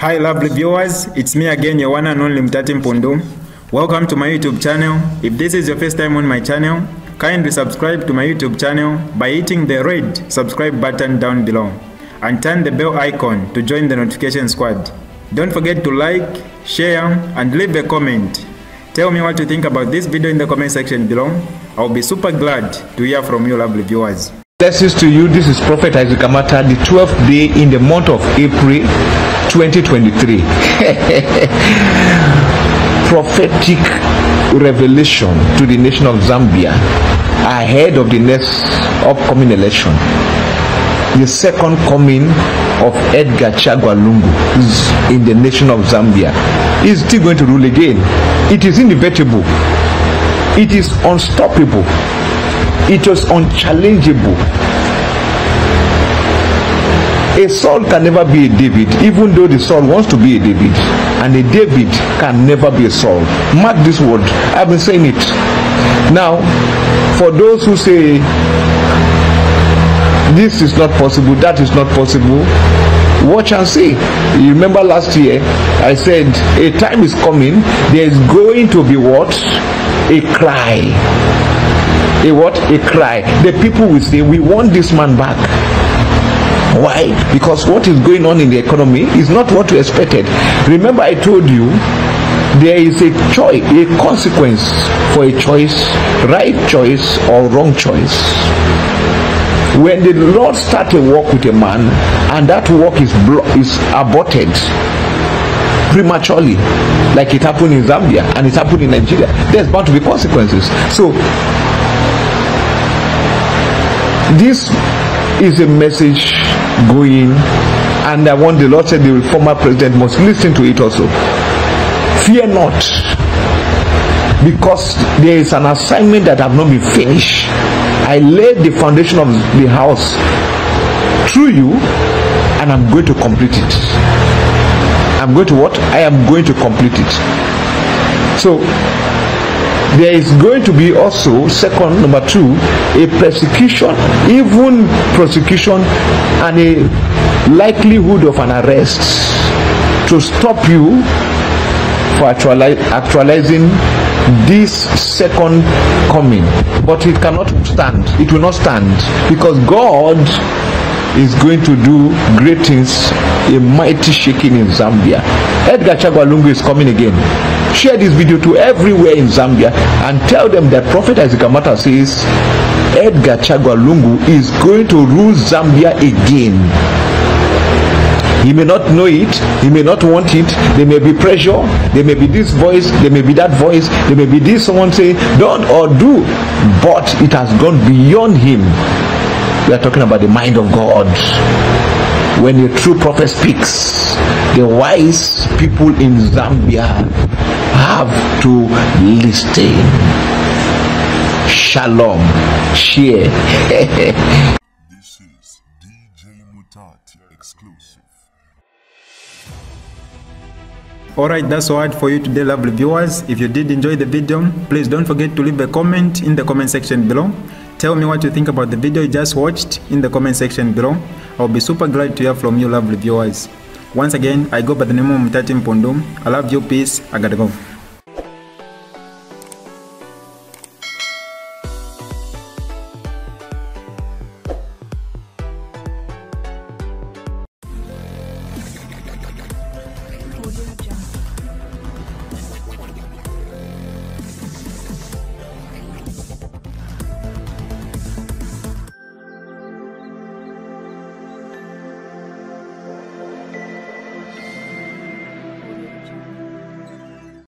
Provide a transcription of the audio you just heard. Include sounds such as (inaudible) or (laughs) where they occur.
Hi lovely viewers, it's me again your one and only Mutati Mpundu. Welcome to my YouTube channel. If this is your first time on my channel, kindly subscribe to my YouTube channel by hitting the red subscribe button down below and turn the bell icon to join the notification squad. Don't forget to like, share and leave a comment. Tell me what you think about this video in the comment section below. I'll be super glad to hear from you lovely viewers. Blessings to you. This is Prophet Isaac Amata, the 12th day in the month of April 2023. (laughs) Prophetic revelation to the nation of Zambia ahead of the next upcoming election. The second coming of Edgar Chagwa Lungu is in the nation of Zambia. Is still going to rule again. It is inevitable. It is unstoppable. It was unchallengeable. A Saul can never be a David, even though the Saul wants to be a David. And a David can never be a Saul. Mark this word. I've been saying it. Now, for those who say this is not possible, that is not possible, watch and see. You remember last year I said a time is coming, there is going to be what? A cry. A what? A cry. The people will say, We want this man back. Why? Because what is going on in the economy is not what we expected. Remember, I told you there is a choice, a consequence for a choice, right choice or wrong choice. When the Lord start a walk with a man and that walk is is aborted prematurely, like it happened in Zambia and it happened in Nigeria, there's bound to be consequences. So this is a message going. And i want the lord said the former president must listen to it also. Fear not. Because there is an assignment that have not been finished. I laid the foundation of the house through you and i'm going to complete it. I'm going to what? I am going to complete it. So there is going to be also second number two a persecution even prosecution and a likelihood of an arrest to stop you for actuali- actualizing this second coming. But it cannot stand. It will not stand because god is going to do great things a mighty shaking in zambia. Edgar Chagwa Lungu is coming again share this video to everywhere in zambia and tell them that prophet isaac amata says edgar Chagwa Lungu is going to rule zambia again. He may not know it he may not want it there may be pressure there may be this voice there may be that voice there may be this someone say don't or do but it has gone beyond him. We are talking about the mind of god. When a true prophet speaks the wise people in zambia have to listen shalom share (laughs) This is DJ Mutati exclusive. Alright, that's all for you today, lovely viewers. If you did enjoy the video, please don't forget to leave a comment in the comment section below. Tell me what you think about the video you just watched in the comment section below. I'll be super glad to hear from you, lovely viewers. Once again, I go by the name of Mtati Mpondum. I love you, peace, go.